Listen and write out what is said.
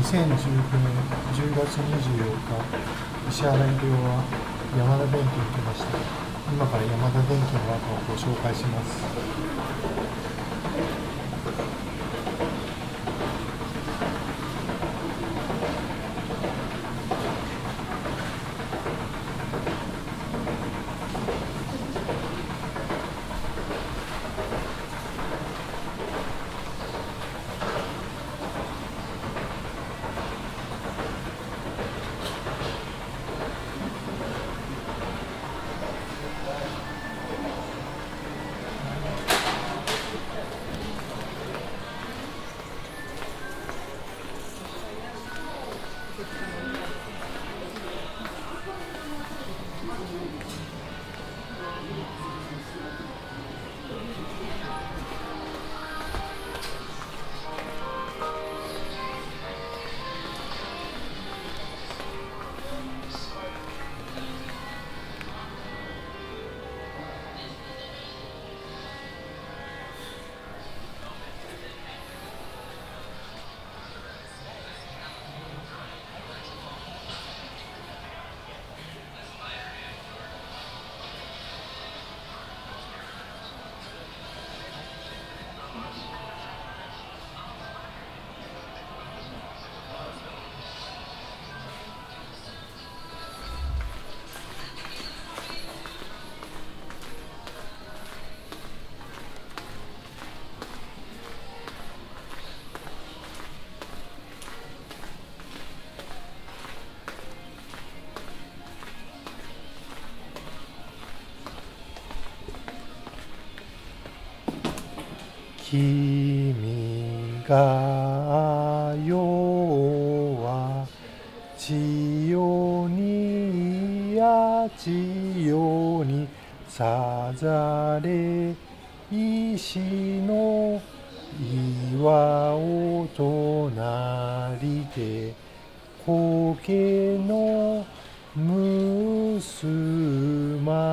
2019年10月24日石原英夫は山田電機に来ました。今から山田電機の中をご紹介します。君が代は千代にや千代にさざれ石の岩を隣で苔の結ま